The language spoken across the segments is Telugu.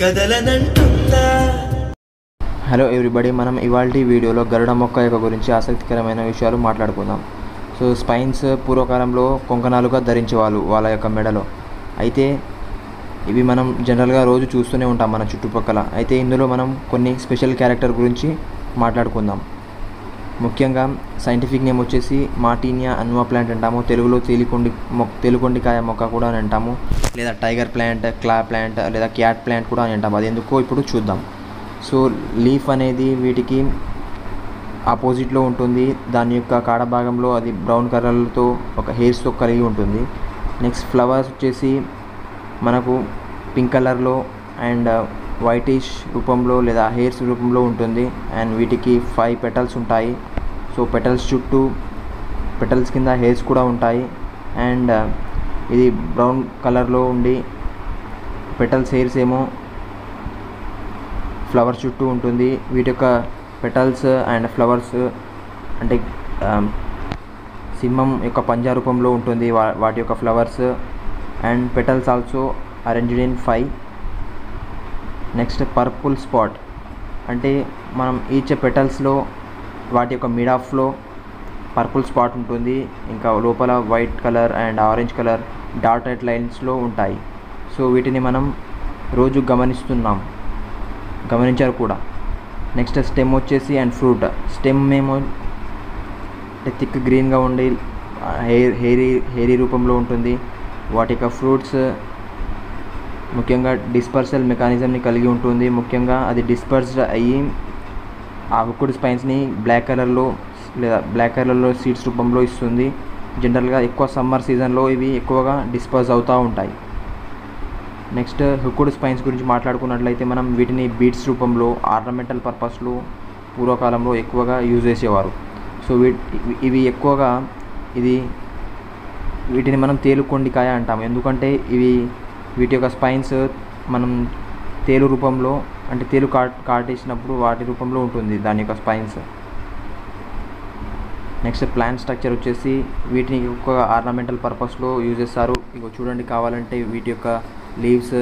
కదలనంటుందా? హలో ఎవ్రీబడి మనం ఇవాళ వీడియోలో గరుడ మొక్క యొక్క గురించి ఆసక్తికరమైన విషయాలు మాట్లాడుకుందాం. సో స్పైన్స్ పూర్వకాలంలో కొంకణాలుగా ధరించేవాళ్ళు వాళ్ళ యొక్క మెడలో. అయితే ఇవి మనం జనరల్గా రోజు చూస్తూనే ఉంటాం మన చుట్టుపక్కల. అయితే ఇందులో మనం కొన్ని స్పెషల్ క్యారెక్టర్ గురించి మాట్లాడుకుందాం. ముఖ్యంగా సైంటిఫిక్ నేమ్ వచ్చేసి మార్టీనియా అన్వా ప్లాంట్ అంటాము. తెలుగులో తేలికొండి మొక్క తేలికొండికాయ మొక్క కూడా అని అంటాము. లేదా టైగర్ ప్లాంట్ క్లా ప్లాంట్ లేదా క్యాట్ ప్లాంట్ కూడా అని అంటాం. అది ఎందుకో ఇప్పుడు చూద్దాం. సో లీఫ్ అనేది వీటికి ఆపోజిట్లో ఉంటుంది. దాని యొక్క కాడ భాగంలో అది బ్రౌన్ కలర్లతో ఒక హెయిర్స్తో కలిగి ఉంటుంది. నెక్స్ట్ ఫ్లవర్స్ వచ్చేసి మనకు పింక్ కలర్లో అండ్ వైటిష్ రూపంలో లేదా హెయిర్స్ రూపంలో ఉంటుంది. అండ్ వీటికి ఫైవ్ పెటల్స్ ఉంటాయి. సో పెటల్స్ చుట్టూ పెటల్స్ కింద హెయిర్స్ కూడా ఉంటాయి. అండ్ ఇది బ్రౌన్ కలర్లో ఉండి పెటల్స్ హెయిర్స్ ఏమో ఫ్లవర్ చుట్టూ ఉంటుంది. వీటి యొక్క పెటల్స్ అండ్ ఫ్లవర్స్ అంటే సింహం యొక్క పంజా రూపంలో ఉంటుంది వా వాటి యొక్క flowers. And petals also arranged in five next purple spot. అంటే మనం ఈచ్ పెటల్స్లో వాటి యొక్క మిడ్ ఆఫ్లో పర్పుల్ స్పాట్ ఉంటుంది. ఇంకా లోపల white colour and orange colour dotted లైన్స్లో ఉంటాయి. సో వీటిని మనం రోజు గమనిస్తున్నాం. గమనించారు కూడా. నెక్స్ట్ స్టెమ్ వచ్చేసి అండ్ ఫ్రూట్. స్టెమ్ ఏమో అంటే థిక్ గ్రీన్గా ఉండి హెయిర్ హెయిరీ హెయిరీ రూపంలో ఉంటుంది. వాటి యొక్క ఫ్రూట్స్ ముఖ్యంగా డిస్పర్సల్ మెకానిజంని కలిగి ఉంటుంది. ముఖ్యంగా అది డిస్పర్స్డ్ అయ్యి ఆ హుక్కుడ్ స్పైన్స్ని బ్లాక్ కలర్లో లేదా బ్లాక్ కలర్లో సీడ్స్ రూపంలో ఇస్తుంది. జనరల్గా ఎక్కువ సమ్మర్ సీజన్లో ఇవి ఎక్కువగా డిస్పర్స్ అవుతూ ఉంటాయి. నెక్స్ట్ హుక్కుడ్ స్పైన్స్ గురించి మాట్లాడుకున్నట్లయితే మనం వీటిని బీట్స్ రూపంలో ఆర్నమెంటల్ పర్పస్లో పూర్వకాలంలో ఎక్కువగా యూజ్ చేసేవారు. సో వీ ఇవి ఎక్కువగా ఇది వీటిని మనం తేలుకొండికాయ అంటాము. ఎందుకంటే ఇవి వీటి యొక్క స్పైన్స్ మనం తేలు రూపంలో అంటే తేలు కాట్ కాటేసినప్పుడు వాటి రూపంలో ఉంటుంది దాని యొక్క స్పైన్స్ నెక్స్ట్ ప్లాంట్ స్ట్రక్చర్ వచ్చేసి వీటిని ఎక్కువ ఆర్నమెంటల్ పర్పస్లో యూజ్ చేస్తారు. ఇక చూడండి కావాలంటే వీటి యొక్క లీవ్స్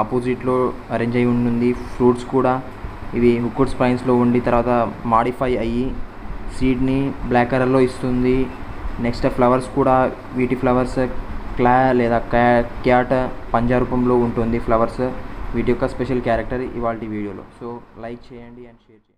ఆపోజిట్లో అరేంజ్ అయి ఉంటుంది. ఫ్రూట్స్ కూడా ఇవి హుక్కుడ్ స్పైన్స్లో ఉండి తర్వాత మాడిఫై అయ్యి సీడ్ని బ్లాక్ కలర్లో ఇస్తుంది. నెక్స్ట్ ఫ్లవర్స్ కూడా వీటి ఫ్లవర్స్ క్లా లేదా క్యా క్యాట్ పంజా రూపంలో ఉంటుంది ఫ్లవర్స్. వీటి యొక్క స్పెషల్ క్యారెక్టర్ ఇవాళ వీడియోలో. సో లైక్ చేయండి అండ్ షేర్ చేయండి.